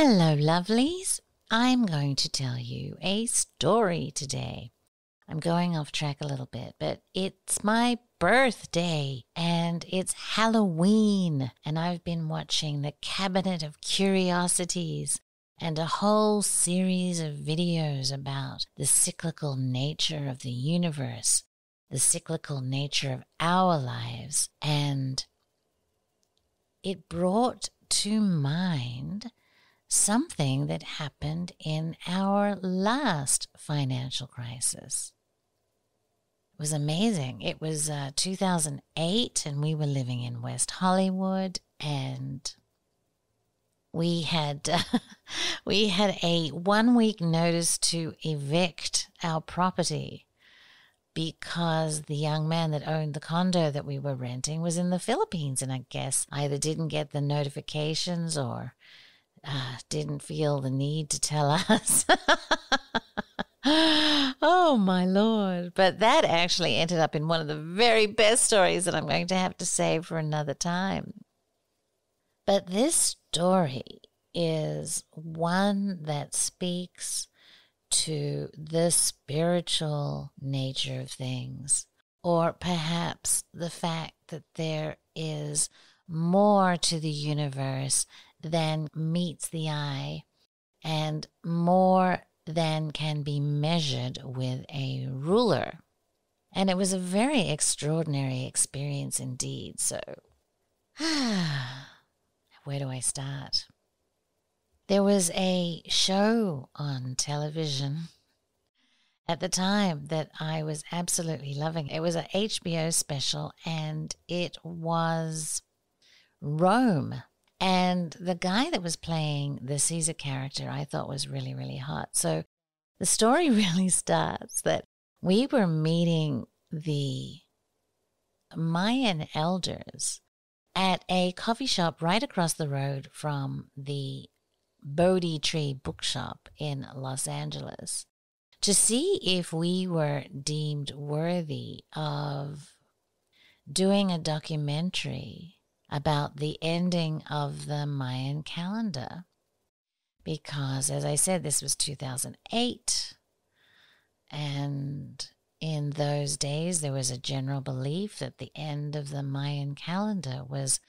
Hello, lovelies. I'm going to tell you a story today. I'm going off track a little bit, but it's my birthday and it's Halloween, and I've been watching the Cabinet of Curiosities and a whole series of videos about the cyclical nature of the universe, the cyclical nature of our lives, and it brought to mind something that happened in our last financial crisis. It was amazing. It was uh, 2008, and we were living in West Hollywood, and we had uh, we had a one week notice to evict our property because the young man that owned the condo that we were renting was in the Philippines and I guess either didn't get the notifications or uh, didn't feel the need to tell us. oh my lord. But that actually ended up in one of the very best stories that I'm going to have to save for another time. But this story is one that speaks to the spiritual nature of things, or perhaps the fact that there is more to the universe than meets the eye and more than can be measured with a ruler. And it was a very extraordinary experience indeed. So, where do I start? There was a show on television at the time that I was absolutely loving. It was an HBO special and it was Rome. And the guy that was playing the Caesar character, I thought was really, really hot. So the story really starts that we were meeting the Mayan elders at a coffee shop right across the road from the Bodhi Tree Bookshop in Los Angeles to see if we were deemed worthy of doing a documentary about the ending of the Mayan calendar. Because, as I said, this was 2008. And in those days, there was a general belief that the end of the Mayan calendar was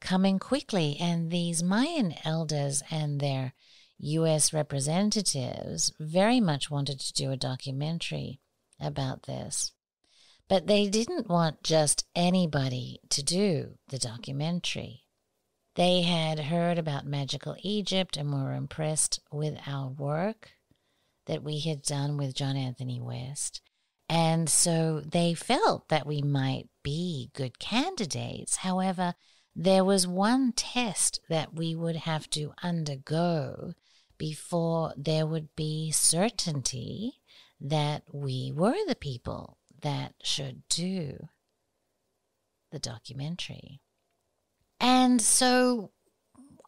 coming quickly. And these Mayan elders and their US representatives very much wanted to do a documentary about this. But they didn't want just anybody to do the documentary. They had heard about magical Egypt and were impressed with our work that we had done with John Anthony West. And so they felt that we might be good candidates. However, there was one test that we would have to undergo before there would be certainty that we were the people that should do the documentary. And so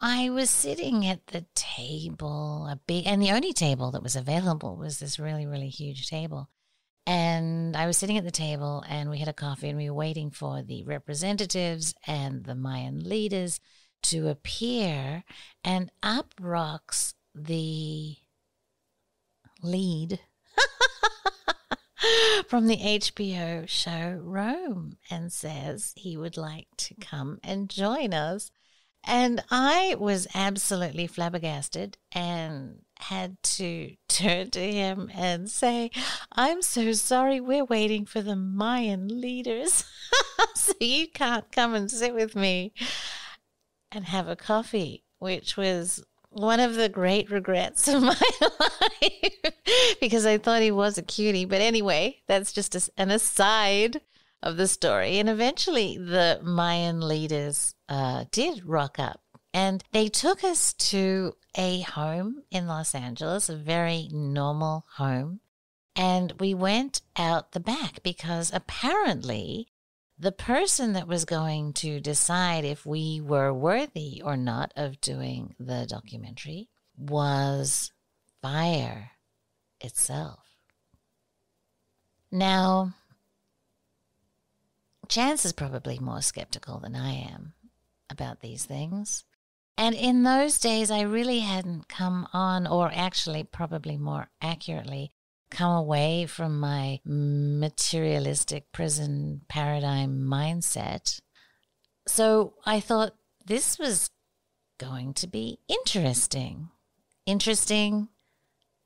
I was sitting at the table, a big, and the only table that was available was this really, really huge table. And I was sitting at the table and we had a coffee and we were waiting for the representatives and the Mayan leaders to appear. And up rocks the lead from the HBO show Rome and says he would like to come and join us. And I was absolutely flabbergasted and had to turn to him and say, I'm so sorry, we're waiting for the Mayan leaders. so you can't come and sit with me and have a coffee, which was one of the great regrets of my life because I thought he was a cutie. But anyway, that's just a, an aside of the story. And eventually, the Mayan leaders uh, did rock up and they took us to a home in Los Angeles, a very normal home. And we went out the back because apparently the person that was going to decide if we were worthy or not of doing the documentary was fire itself. Now, Chance is probably more skeptical than I am about these things. And in those days, I really hadn't come on, or actually, probably more accurately, come away from my materialistic prison paradigm mindset. So I thought this was going to be interesting. Interesting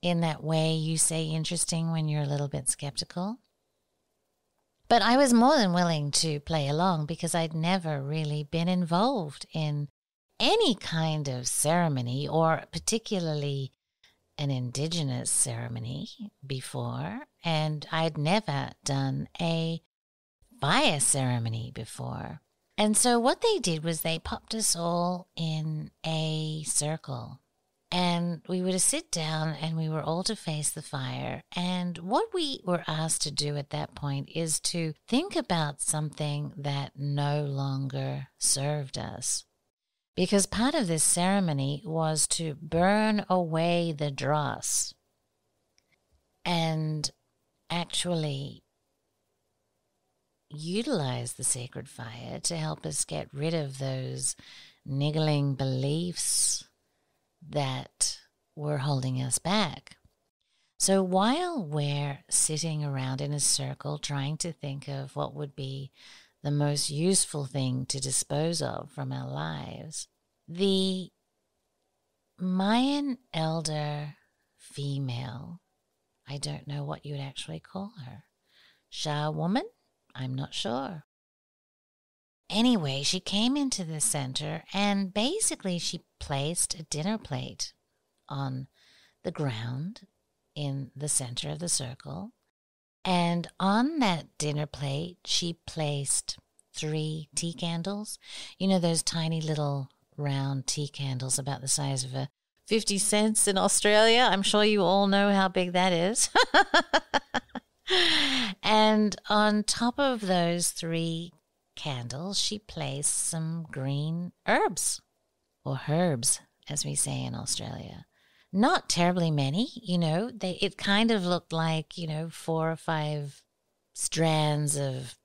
in that way you say interesting when you're a little bit skeptical. But I was more than willing to play along because I'd never really been involved in any kind of ceremony or particularly an indigenous ceremony before. And I'd never done a fire ceremony before. And so what they did was they popped us all in a circle and we were to sit down and we were all to face the fire. And what we were asked to do at that point is to think about something that no longer served us. Because part of this ceremony was to burn away the dross and actually utilize the sacred fire to help us get rid of those niggling beliefs that were holding us back. So while we're sitting around in a circle trying to think of what would be the most useful thing to dispose of from our lives, the Mayan elder female, I don't know what you would actually call her, Shah woman? I'm not sure. Anyway, she came into the center and basically she placed a dinner plate on the ground in the center of the circle. And on that dinner plate, she placed three tea candles. You know, those tiny little round tea candles about the size of a 50 cents in Australia. I'm sure you all know how big that is. and on top of those three candles, she placed some green herbs, or herbs, as we say in Australia. Not terribly many, you know. They it kind of looked like you know four or five strands of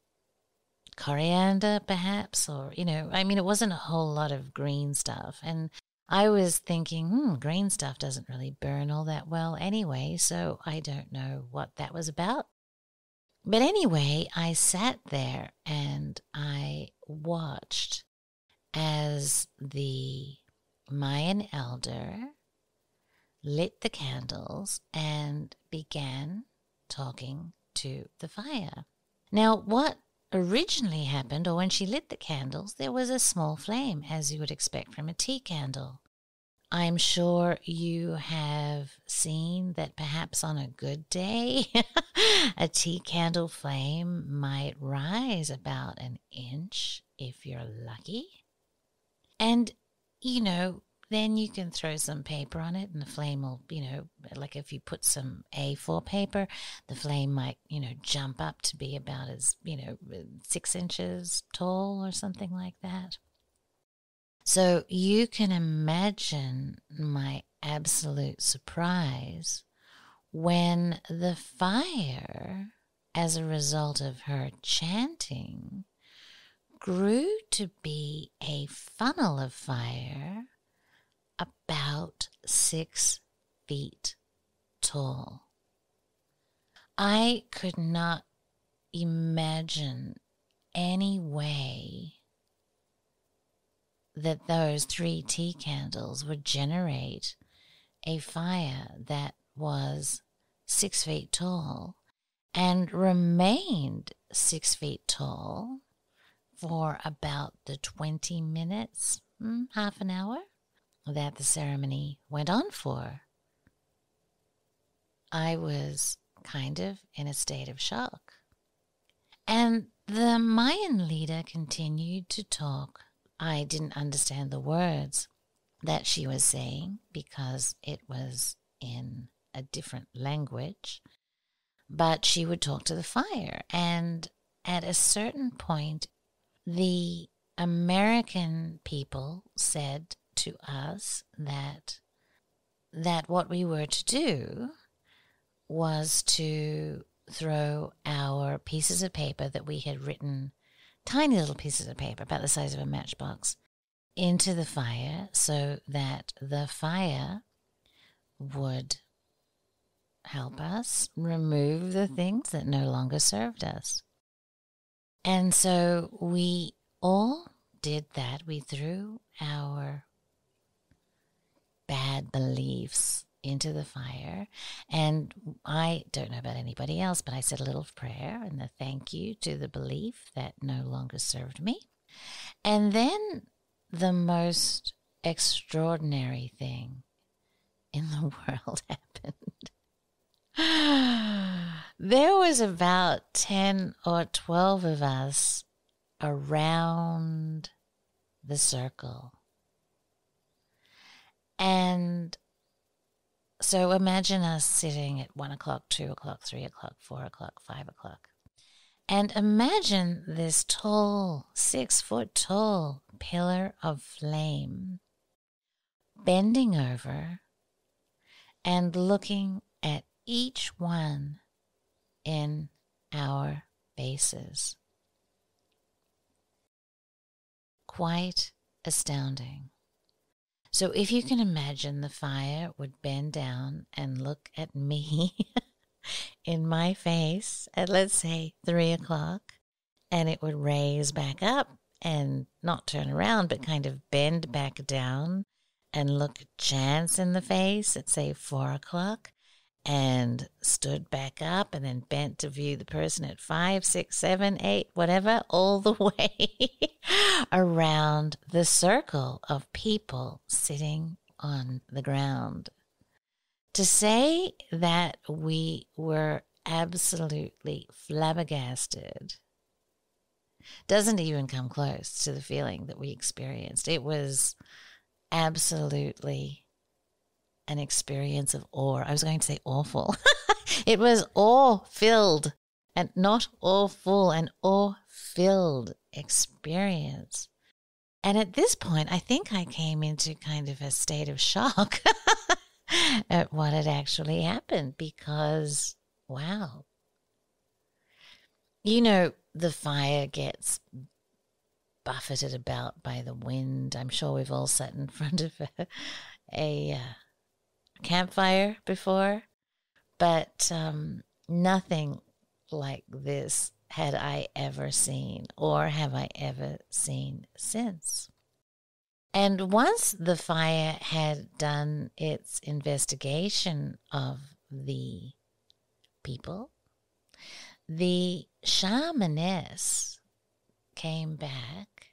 coriander, perhaps, or you know. I mean, it wasn't a whole lot of green stuff, and I was thinking, hmm, green stuff doesn't really burn all that well anyway, so I don't know what that was about. But anyway, I sat there and I watched as the Mayan elder lit the candles and began talking to the fire. Now, what originally happened, or when she lit the candles, there was a small flame, as you would expect from a tea candle. I'm sure you have seen that perhaps on a good day, a tea candle flame might rise about an inch if you're lucky. And, you know, then you can throw some paper on it and the flame will, you know, like if you put some A4 paper, the flame might, you know, jump up to be about as, you know, six inches tall or something like that. So you can imagine my absolute surprise when the fire, as a result of her chanting, grew to be a funnel of fire about six feet tall. I could not imagine any way that those three tea candles would generate a fire that was six feet tall and remained six feet tall for about the 20 minutes, hmm, half an hour that the ceremony went on for. I was kind of in a state of shock. And the Mayan leader continued to talk I didn't understand the words that she was saying because it was in a different language. But she would talk to the fire. And at a certain point, the American people said to us that that what we were to do was to throw our pieces of paper that we had written tiny little pieces of paper about the size of a matchbox into the fire so that the fire would help us remove the things that no longer served us. And so we all did that. We threw our bad beliefs into the fire. And I don't know about anybody else, but I said a little prayer and a thank you to the belief that no longer served me. And then the most extraordinary thing in the world happened. there was about 10 or 12 of us around the circle. And so imagine us sitting at one o'clock, two o'clock, three o'clock, four o'clock, five o'clock. And imagine this tall, six foot tall pillar of flame bending over and looking at each one in our faces. Quite astounding. So, if you can imagine the fire would bend down and look at me in my face at, let's say, three o'clock, and it would raise back up and not turn around, but kind of bend back down and look Chance in the face at, say, four o'clock, and stood back up and then bent to view the person at five, six, seven, eight, whatever, all the way around the circle of people sitting on the ground. To say that we were absolutely flabbergasted doesn't even come close to the feeling that we experienced. It was absolutely an experience of awe. I was going to say awful. it was awe filled and not awful, an awe filled experience. And at this point, I think I came into kind of a state of shock at what had actually happened because, wow. You know, the fire gets buffeted about by the wind. I'm sure we've all sat in front of a, a uh, campfire before, but um, nothing like this had I ever seen or have I ever seen since. And once the fire had done its investigation of the people, the shamaness came back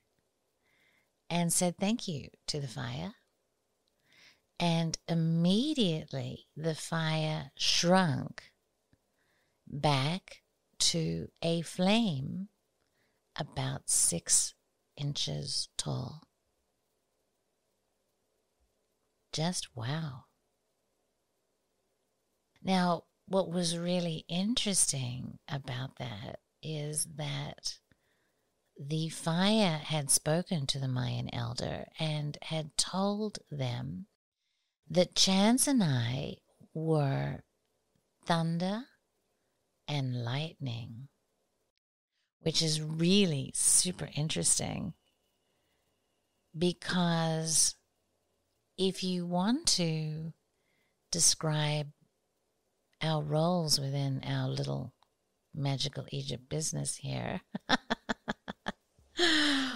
and said thank you to the fire and immediately the fire shrunk back to a flame about six inches tall. Just wow. Now, what was really interesting about that is that the fire had spoken to the Mayan elder and had told them that Chance and I were thunder and lightning, which is really super interesting because if you want to describe our roles within our little magical Egypt business here,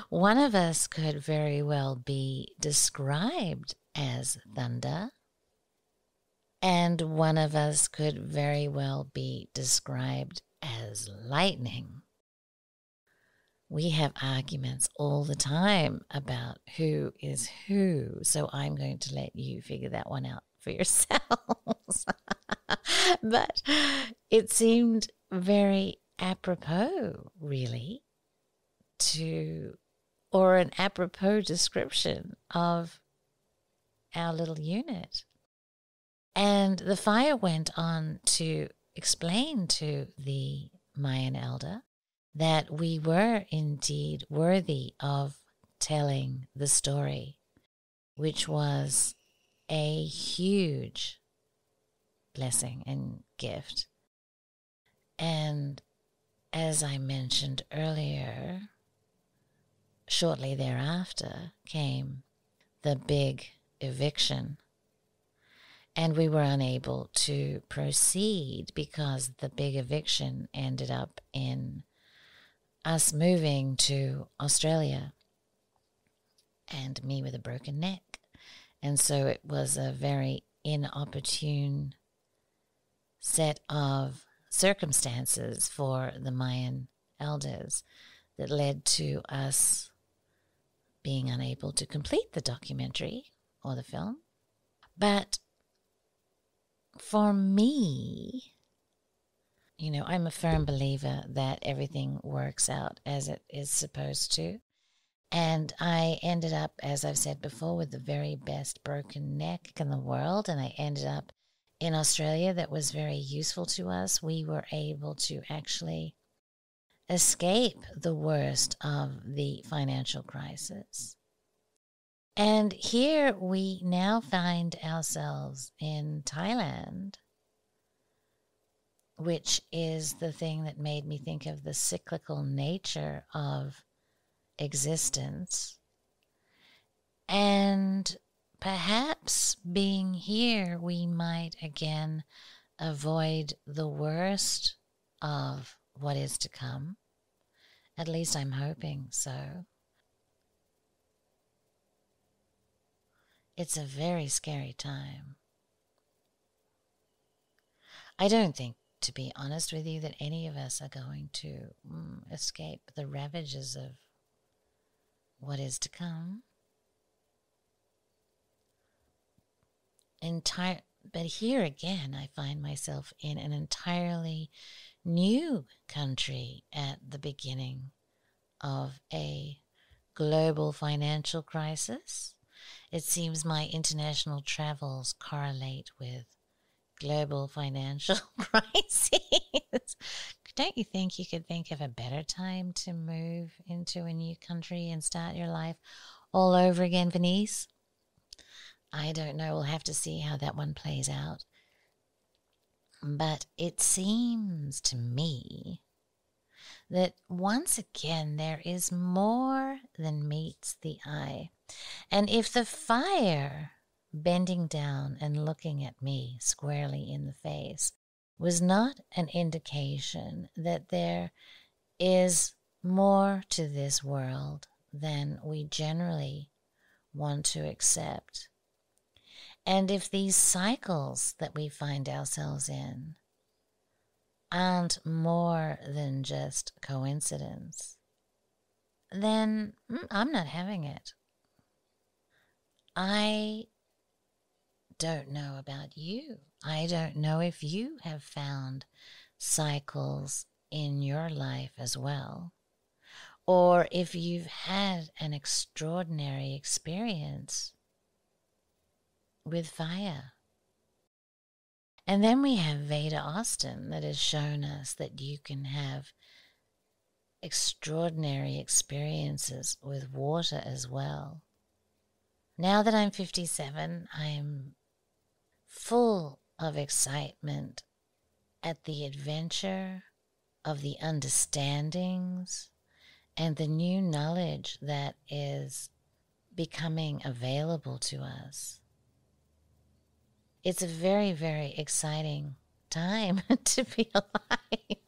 one of us could very well be described as thunder, and one of us could very well be described as lightning. We have arguments all the time about who is who, so I'm going to let you figure that one out for yourselves. but it seemed very apropos, really, to, or an apropos description of our little unit. And the fire went on to explain to the Mayan elder that we were indeed worthy of telling the story, which was a huge blessing and gift. And as I mentioned earlier, shortly thereafter came the big eviction. And we were unable to proceed because the big eviction ended up in us moving to Australia and me with a broken neck. And so it was a very inopportune set of circumstances for the Mayan elders that led to us being unable to complete the documentary or the film. But for me, you know, I'm a firm believer that everything works out as it is supposed to. And I ended up, as I've said before, with the very best broken neck in the world. And I ended up in Australia that was very useful to us. We were able to actually escape the worst of the financial crisis. And here we now find ourselves in Thailand, which is the thing that made me think of the cyclical nature of existence. And perhaps being here, we might again avoid the worst of what is to come. At least I'm hoping so. It's a very scary time. I don't think, to be honest with you, that any of us are going to mm, escape the ravages of what is to come. Entire, but here again, I find myself in an entirely new country at the beginning of a global financial crisis. It seems my international travels correlate with global financial crises. Don't you think you could think of a better time to move into a new country and start your life all over again, Venice? I don't know. We'll have to see how that one plays out. But it seems to me that once again there is more than meets the eye. And if the fire bending down and looking at me squarely in the face was not an indication that there is more to this world than we generally want to accept, and if these cycles that we find ourselves in aren't more than just coincidence, then mm, I'm not having it. I don't know about you. I don't know if you have found cycles in your life as well, or if you've had an extraordinary experience with fire. And then we have Veda Austin that has shown us that you can have extraordinary experiences with water as well. Now that I'm 57, I'm full of excitement at the adventure of the understandings and the new knowledge that is becoming available to us it's a very, very exciting time to be alive.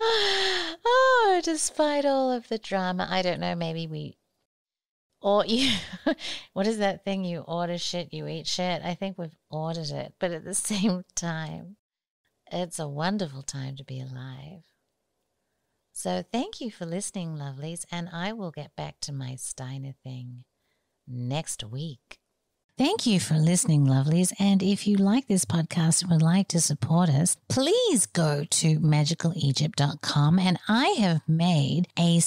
oh, despite all of the drama, I don't know, maybe we or you what is that thing you order shit you eat shit i think we've ordered it but at the same time it's a wonderful time to be alive so thank you for listening lovelies and i will get back to my steiner thing next week Thank you for listening, lovelies. And if you like this podcast and would like to support us, please go to magicalegypt.com. And I have made a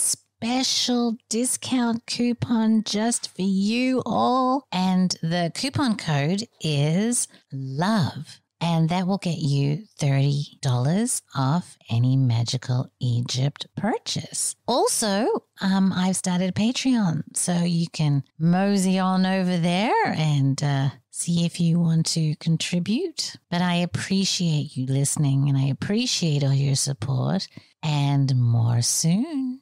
special discount coupon just for you all. And the coupon code is LOVE and that will get you $30 off any Magical Egypt purchase. Also, um, I've started Patreon, so you can mosey on over there and uh, see if you want to contribute. But I appreciate you listening and I appreciate all your support and more soon.